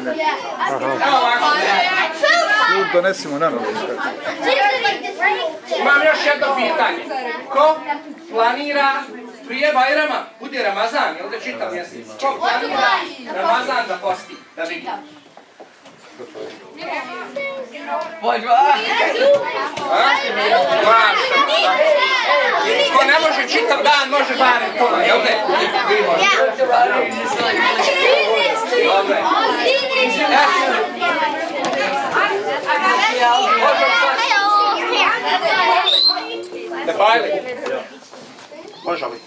ne. Tu donesimo na novo. Imam još jedno pitanje. Ko planira prije Bajrama, bude Ramazan, jel da čitam mjesec? Ko planira Ramazan da posti, da vidi? Ko ne može čitav dan, može barem pola, jel ne? Dobre. Bajli. Može li?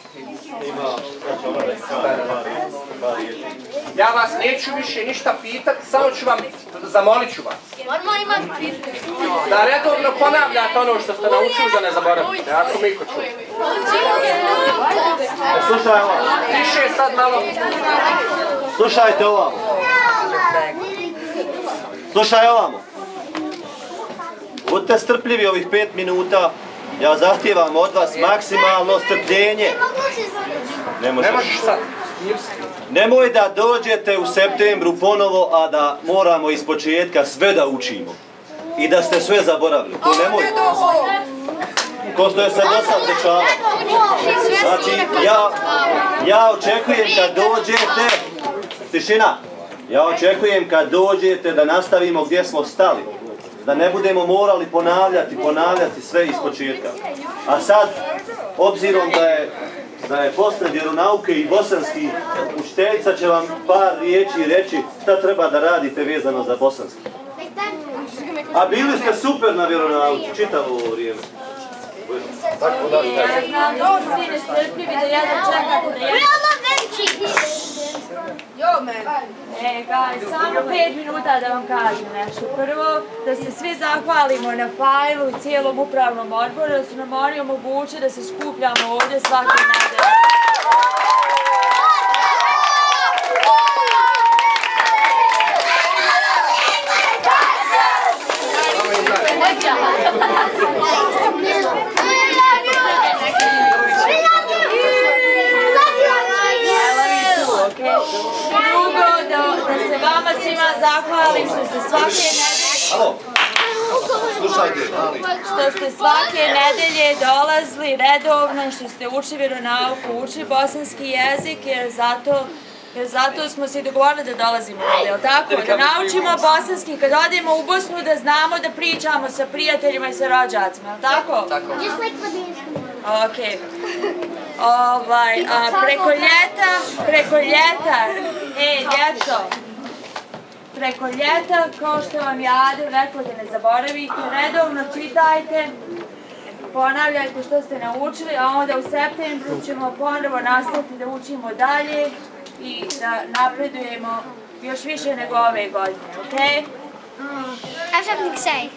Ja vas neću više ništa pitat, samo ću vam, zamolit ću vas. Da redovno ponavljate ono što ste naučili da ne zaboravite, ako Miko čuje. Slušaj ovo. Više sad malo. Slušajte ovamo. Slušaj ovamo. Budite strpljivi ovih pet minuta. Ja zahtijevam od vas maksimalno strpljenje. Ne Ne možeš. sad. Nemoj da dođete u septembru ponovo, a da moramo iz početka sve da učimo. I da ste sve zaboravili. To nemoj. Ko što je se do sad dešavalo. Znači, ja, ja očekujem kad dođete, tišina, ja očekujem kad dođete da nastavimo gdje smo stali. Da ne budemo morali ponavljati, ponavljati sve iz početka. A sad, obzirom da je da je posle vjeronauke i bosanski učiteljica će vam par riječi reći šta treba da radite vezano za bosanski. A bili ste super na vjeronauci, čitavo ovo vrijeme. Ja znam da ste svi nestrpljivi da jedno čekate da Jo, men. E, guys, samo pet minuta da vam kažem nešto. Prvo, da se svi zahvalimo na fajlu i cijelom upravnom odboru, da su nam oni omogućili da se skupljamo ovdje svake nedelje. Drugo, da, da se vama svima zahvalim što ste svake nedelje slušajte, što ste svake nedelje dolazili redovno, što ste učili vjeronauku, učili bosanski jezik, jer zato Jer zato smo se dogovorili da dolazimo ovdje, jel tako? Da naučimo bosanski, kad odemo u Bosnu, da znamo da pričamo sa prijateljima i sa rođacima, jel tako? Tako. Ok. Ovaj, a, preko ljeta, preko ljeta, e, djeco, preko ljeta, kao što vam je Adel rekao da ne zaboravite, redovno čitajte, ponavljajte što ste naučili, a onda u septembru ćemo ponovo nastaviti da učimo dalje i da napredujemo još više nego ove godine, okej? I have something to say.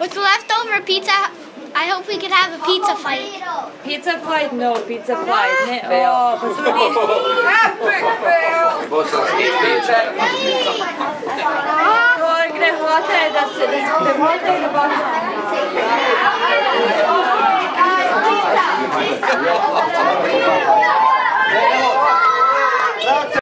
With the leftover pizza, I hope we can have a pizza fight. Pizza fight? No, pizza fight. Ne, o, pa to nije... Bosanski piće. To je grehota je da se, da se grehota je da